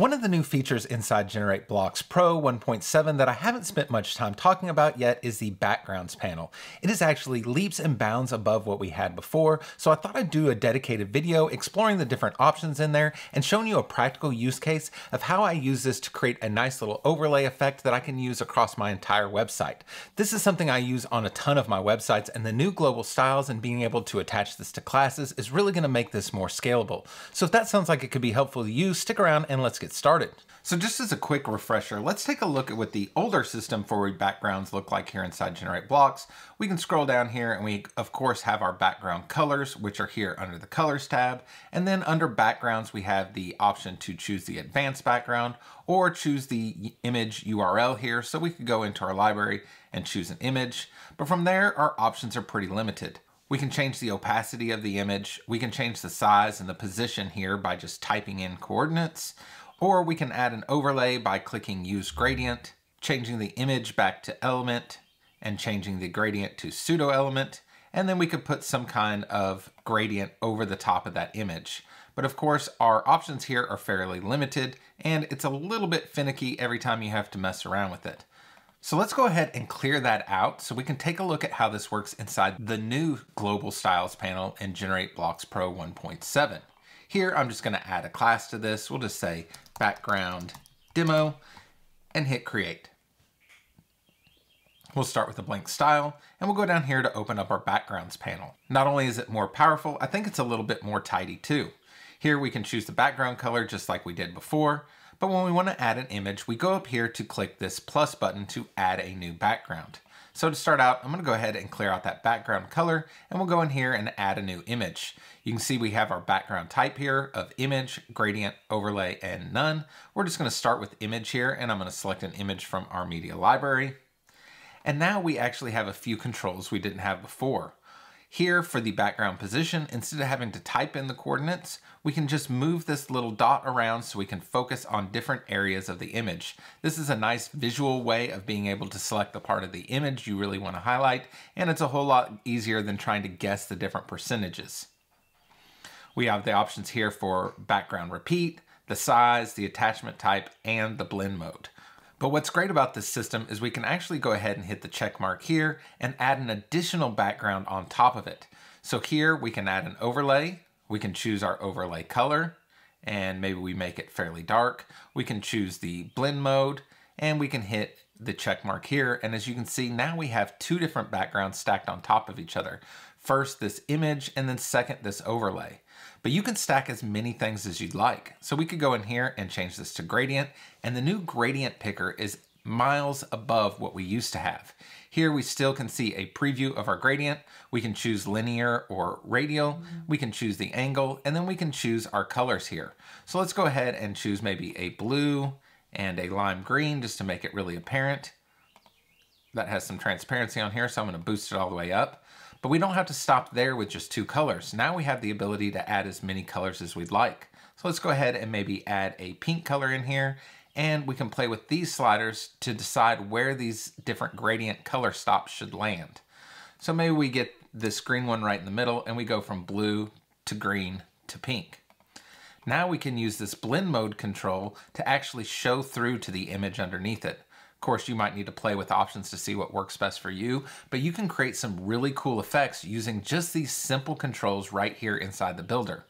One of the new features inside GenerateBlocks Pro 1.7 that I haven't spent much time talking about yet is the backgrounds panel. It is actually leaps and bounds above what we had before, so I thought I'd do a dedicated video exploring the different options in there and showing you a practical use case of how I use this to create a nice little overlay effect that I can use across my entire website. This is something I use on a ton of my websites and the new global styles and being able to attach this to classes is really going to make this more scalable. So if that sounds like it could be helpful to you, stick around and let's get started. So just as a quick refresher, let's take a look at what the older system for backgrounds look like here inside GenerateBlocks. We can scroll down here and we of course have our background colors, which are here under the colors tab. And then under backgrounds, we have the option to choose the advanced background or choose the image URL here. So we could go into our library and choose an image. But from there, our options are pretty limited. We can change the opacity of the image. We can change the size and the position here by just typing in coordinates. Or we can add an overlay by clicking use gradient, changing the image back to element, and changing the gradient to pseudo element. And then we could put some kind of gradient over the top of that image. But of course, our options here are fairly limited, and it's a little bit finicky every time you have to mess around with it. So let's go ahead and clear that out so we can take a look at how this works inside the new Global Styles panel in GenerateBlocks Pro 1.7. Here, I'm just gonna add a class to this. We'll just say background demo and hit create. We'll start with a blank style and we'll go down here to open up our backgrounds panel. Not only is it more powerful, I think it's a little bit more tidy too. Here we can choose the background color just like we did before, but when we want to add an image, we go up here to click this plus button to add a new background. So to start out, I'm gonna go ahead and clear out that background color and we'll go in here and add a new image. You can see we have our background type here of image, gradient, overlay, and none. We're just gonna start with image here and I'm gonna select an image from our media library. And now we actually have a few controls we didn't have before. Here for the background position, instead of having to type in the coordinates, we can just move this little dot around so we can focus on different areas of the image. This is a nice visual way of being able to select the part of the image you really want to highlight, and it's a whole lot easier than trying to guess the different percentages. We have the options here for background repeat, the size, the attachment type, and the blend mode. But what's great about this system is we can actually go ahead and hit the check mark here and add an additional background on top of it. So here we can add an overlay. We can choose our overlay color and maybe we make it fairly dark. We can choose the blend mode and we can hit the check mark here. And as you can see, now we have two different backgrounds stacked on top of each other. First, this image, and then second, this overlay. But you can stack as many things as you'd like. So we could go in here and change this to gradient, and the new gradient picker is miles above what we used to have. Here we still can see a preview of our gradient. We can choose linear or radial. We can choose the angle, and then we can choose our colors here. So let's go ahead and choose maybe a blue and a lime green just to make it really apparent. That has some transparency on here, so I'm gonna boost it all the way up. But we don't have to stop there with just two colors. Now we have the ability to add as many colors as we'd like. So let's go ahead and maybe add a pink color in here and we can play with these sliders to decide where these different gradient color stops should land. So maybe we get this green one right in the middle and we go from blue to green to pink. Now we can use this blend mode control to actually show through to the image underneath it. Of course, you might need to play with options to see what works best for you, but you can create some really cool effects using just these simple controls right here inside the builder.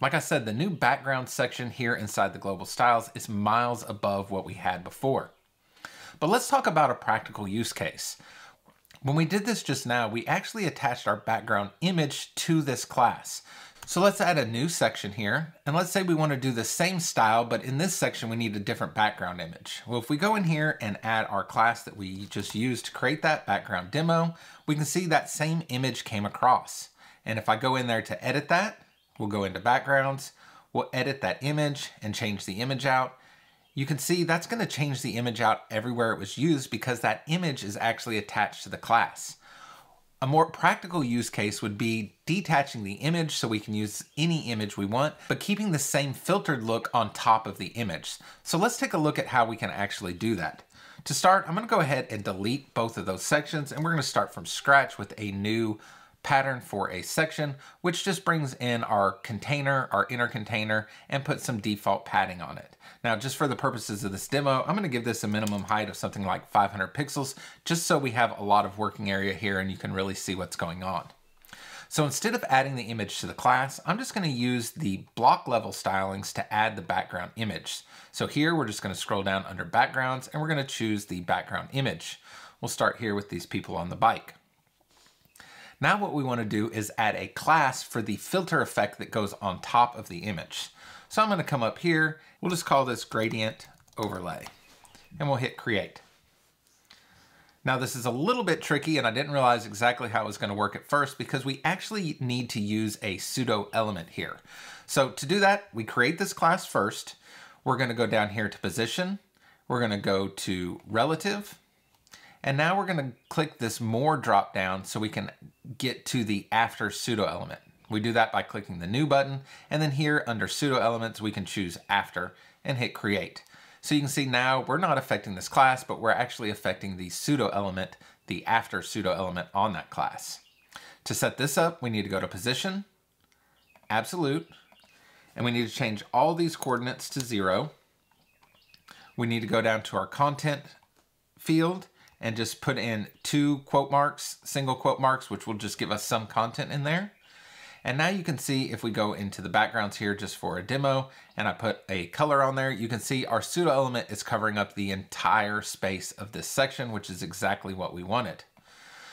Like I said, the new background section here inside the global styles is miles above what we had before. But let's talk about a practical use case. When we did this just now, we actually attached our background image to this class. So let's add a new section here. And let's say we want to do the same style, but in this section, we need a different background image. Well, if we go in here and add our class that we just used to create that background demo, we can see that same image came across. And if I go in there to edit that, we'll go into backgrounds, we'll edit that image and change the image out. You can see that's going to change the image out everywhere it was used because that image is actually attached to the class. A more practical use case would be detaching the image so we can use any image we want, but keeping the same filtered look on top of the image. So let's take a look at how we can actually do that. To start, I'm gonna go ahead and delete both of those sections and we're gonna start from scratch with a new pattern for a section, which just brings in our container, our inner container, and puts some default padding on it. Now, just for the purposes of this demo, I'm gonna give this a minimum height of something like 500 pixels, just so we have a lot of working area here and you can really see what's going on. So instead of adding the image to the class, I'm just gonna use the block level stylings to add the background image. So here we're just gonna scroll down under backgrounds and we're gonna choose the background image. We'll start here with these people on the bike. Now what we wanna do is add a class for the filter effect that goes on top of the image. So I'm gonna come up here, we'll just call this gradient overlay and we'll hit create. Now this is a little bit tricky and I didn't realize exactly how it was gonna work at first because we actually need to use a pseudo element here. So to do that, we create this class first. We're gonna go down here to position. We're gonna go to relative. And now we're gonna click this more drop down so we can get to the after pseudo element. We do that by clicking the new button. And then here under pseudo elements, we can choose after and hit create. So you can see now we're not affecting this class, but we're actually affecting the pseudo element, the after pseudo element on that class. To set this up, we need to go to position, absolute, and we need to change all these coordinates to zero. We need to go down to our content field and just put in two quote marks, single quote marks, which will just give us some content in there. And now you can see if we go into the backgrounds here just for a demo and I put a color on there, you can see our pseudo element is covering up the entire space of this section, which is exactly what we wanted.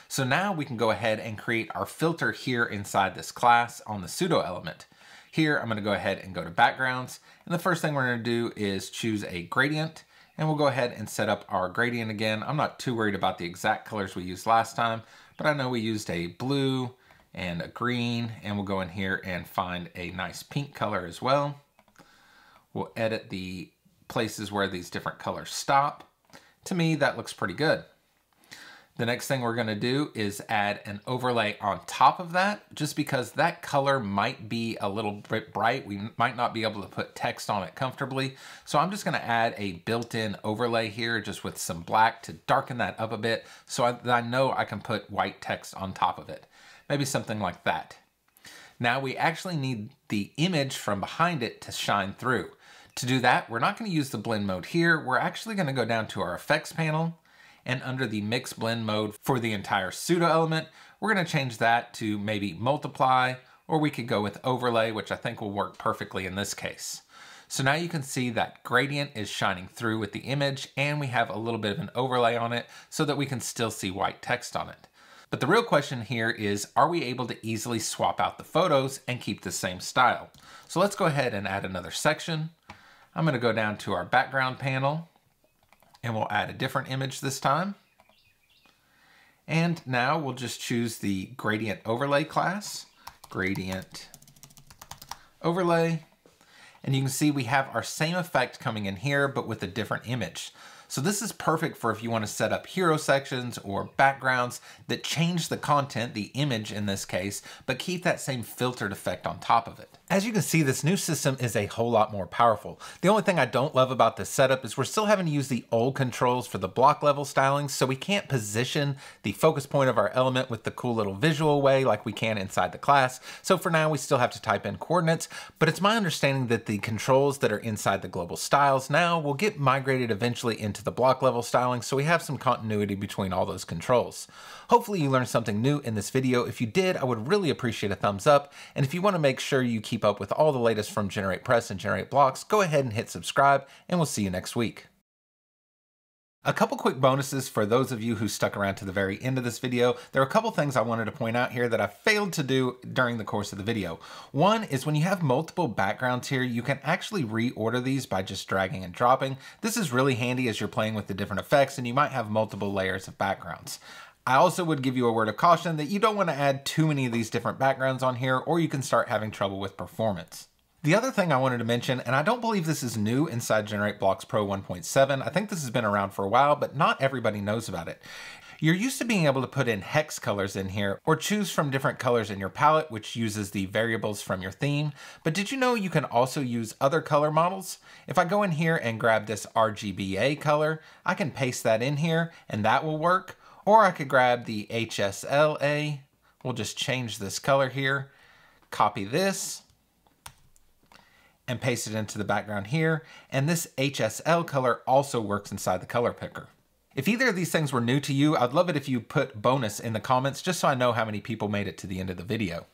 So now we can go ahead and create our filter here inside this class on the pseudo element. Here, I'm gonna go ahead and go to backgrounds. And the first thing we're gonna do is choose a gradient and we'll go ahead and set up our gradient again. I'm not too worried about the exact colors we used last time, but I know we used a blue, and a green, and we'll go in here and find a nice pink color as well. We'll edit the places where these different colors stop. To me, that looks pretty good. The next thing we're gonna do is add an overlay on top of that, just because that color might be a little bit bright. We might not be able to put text on it comfortably. So I'm just gonna add a built-in overlay here, just with some black to darken that up a bit, so I, I know I can put white text on top of it maybe something like that. Now we actually need the image from behind it to shine through. To do that, we're not gonna use the blend mode here. We're actually gonna go down to our effects panel and under the mix blend mode for the entire pseudo element, we're gonna change that to maybe multiply, or we could go with overlay, which I think will work perfectly in this case. So now you can see that gradient is shining through with the image and we have a little bit of an overlay on it so that we can still see white text on it. But the real question here is, are we able to easily swap out the photos and keep the same style? So let's go ahead and add another section. I'm gonna go down to our background panel and we'll add a different image this time. And now we'll just choose the gradient overlay class, gradient overlay. And you can see we have our same effect coming in here, but with a different image. So this is perfect for if you want to set up hero sections or backgrounds that change the content, the image in this case, but keep that same filtered effect on top of it. As you can see, this new system is a whole lot more powerful. The only thing I don't love about this setup is we're still having to use the old controls for the block level styling, so we can't position the focus point of our element with the cool little visual way like we can inside the class. So for now, we still have to type in coordinates, but it's my understanding that the controls that are inside the global styles now will get migrated eventually into the block level styling, so we have some continuity between all those controls. Hopefully you learned something new in this video. If you did, I would really appreciate a thumbs up, and if you want to make sure you keep keep up with all the latest from GeneratePress and GenerateBlocks, go ahead and hit subscribe, and we'll see you next week. A couple quick bonuses for those of you who stuck around to the very end of this video. There are a couple things I wanted to point out here that I failed to do during the course of the video. One is when you have multiple backgrounds here, you can actually reorder these by just dragging and dropping. This is really handy as you're playing with the different effects and you might have multiple layers of backgrounds. I also would give you a word of caution that you don't want to add too many of these different backgrounds on here or you can start having trouble with performance. The other thing I wanted to mention, and I don't believe this is new inside GenerateBlocks Pro 1.7, I think this has been around for a while, but not everybody knows about it. You're used to being able to put in hex colors in here or choose from different colors in your palette, which uses the variables from your theme. But did you know you can also use other color models? If I go in here and grab this RGBA color, I can paste that in here and that will work. Or I could grab the HSLA, we'll just change this color here, copy this, and paste it into the background here. And this HSL color also works inside the color picker. If either of these things were new to you, I'd love it if you put bonus in the comments just so I know how many people made it to the end of the video.